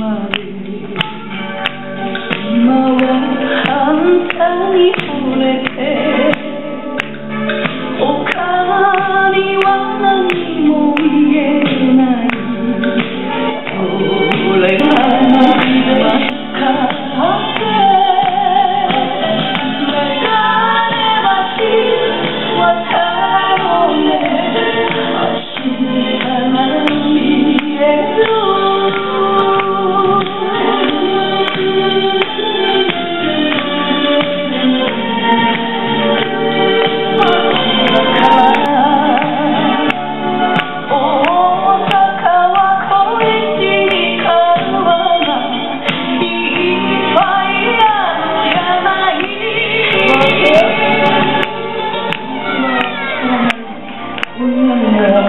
Maria. niña